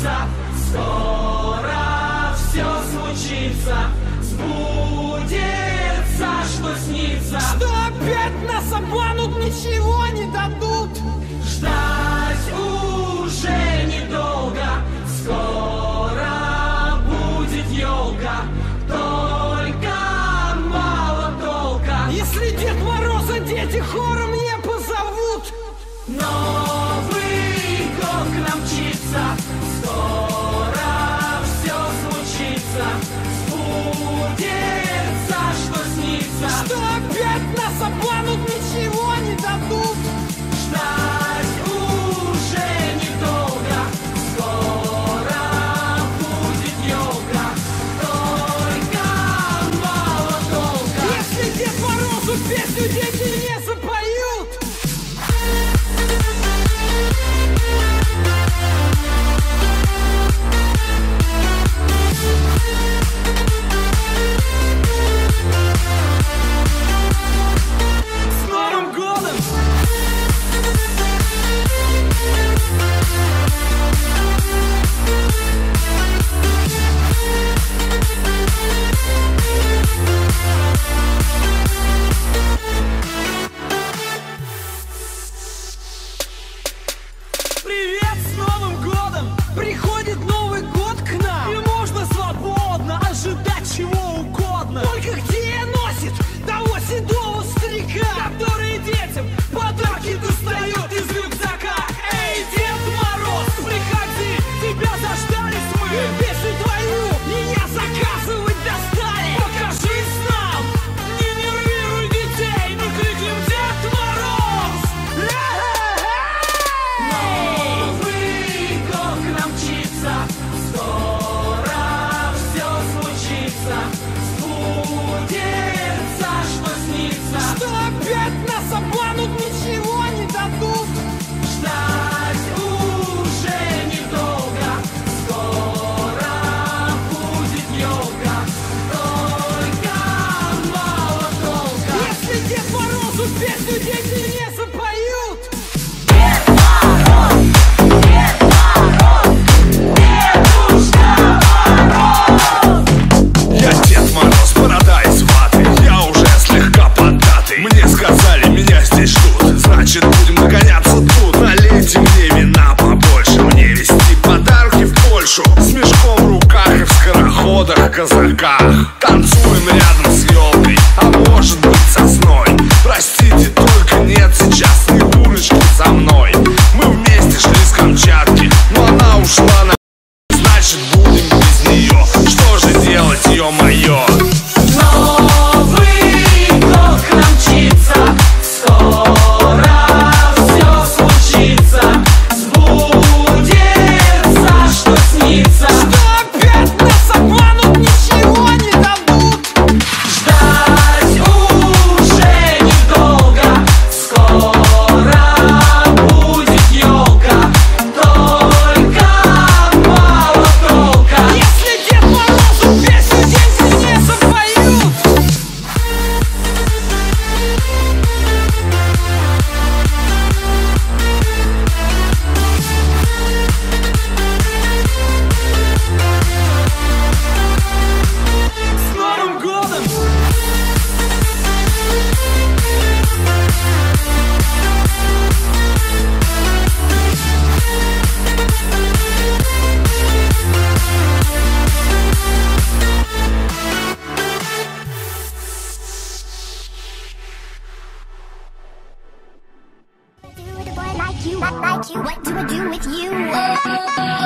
случится, скоро все случится, сбудется, что снится. Что опять нас обманут, ничего не дадут. Ждать уже недолго, скоро будет елка, только мало толка. Если Дед Мороза дети хором не позовут, но... песню день мешком в руках и в скороходах-казаках Танцуем рядом с елкой, а может быть сосной Простите, только нет сейчас ни улочки со мной. Мы вместе шли с Камчатки, но она ушла на... Значит, будем без нее, что же делать, ё-моё? like you, what do I do with you?